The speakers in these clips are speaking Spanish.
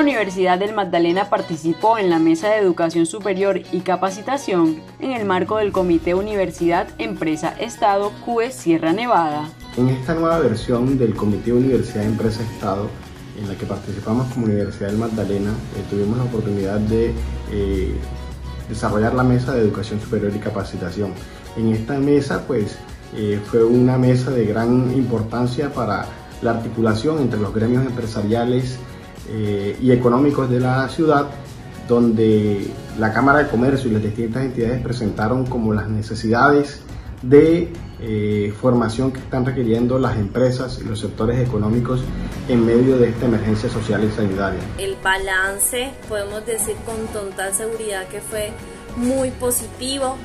La Universidad del Magdalena participó en la Mesa de Educación Superior y Capacitación en el marco del Comité Universidad Empresa Estado CUE Sierra Nevada. En esta nueva versión del Comité Universidad Empresa Estado, en la que participamos como Universidad del Magdalena, eh, tuvimos la oportunidad de eh, desarrollar la Mesa de Educación Superior y Capacitación. En esta mesa, pues, eh, fue una mesa de gran importancia para la articulación entre los gremios empresariales eh, y económicos de la ciudad, donde la Cámara de Comercio y las distintas entidades presentaron como las necesidades de eh, formación que están requiriendo las empresas y los sectores económicos en medio de esta emergencia social y sanitaria. El balance, podemos decir con total seguridad que fue muy positivo,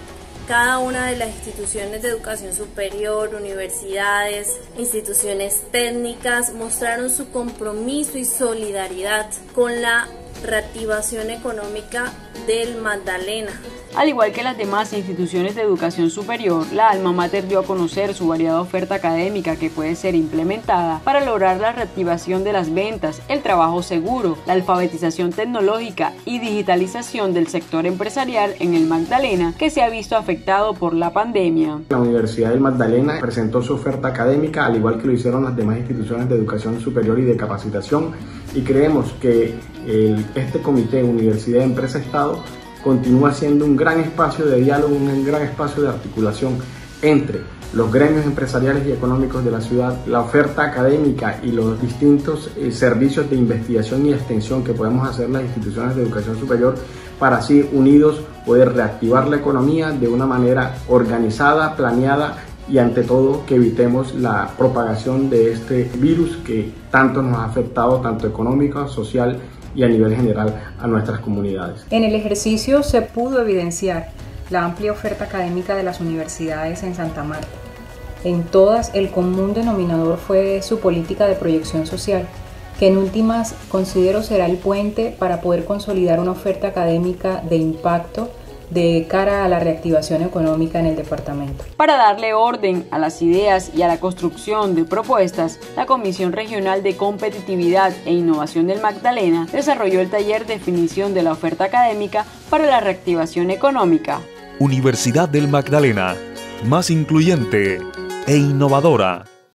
cada una de las instituciones de educación superior, universidades, instituciones técnicas mostraron su compromiso y solidaridad con la reactivación económica del Magdalena. Al igual que las demás instituciones de educación superior, la Alma Mater dio a conocer su variada oferta académica que puede ser implementada para lograr la reactivación de las ventas, el trabajo seguro, la alfabetización tecnológica y digitalización del sector empresarial en el Magdalena que se ha visto afectado por la pandemia. La Universidad del Magdalena presentó su oferta académica al igual que lo hicieron las demás instituciones de educación superior y de capacitación y creemos que este comité Universidad Empresa Estado continúa siendo un gran espacio de diálogo, un gran espacio de articulación entre los gremios empresariales y económicos de la ciudad, la oferta académica y los distintos eh, servicios de investigación y extensión que podemos hacer las instituciones de educación superior para así unidos poder reactivar la economía de una manera organizada, planeada y ante todo que evitemos la propagación de este virus que tanto nos ha afectado, tanto económico, social y a nivel general a nuestras comunidades. En el ejercicio se pudo evidenciar la amplia oferta académica de las universidades en Santa Marta. En todas el común denominador fue su política de proyección social, que en últimas considero será el puente para poder consolidar una oferta académica de impacto de cara a la reactivación económica en el departamento. Para darle orden a las ideas y a la construcción de propuestas, la Comisión Regional de Competitividad e Innovación del Magdalena desarrolló el taller Definición de la oferta académica para la reactivación económica. Universidad del Magdalena, más incluyente e innovadora.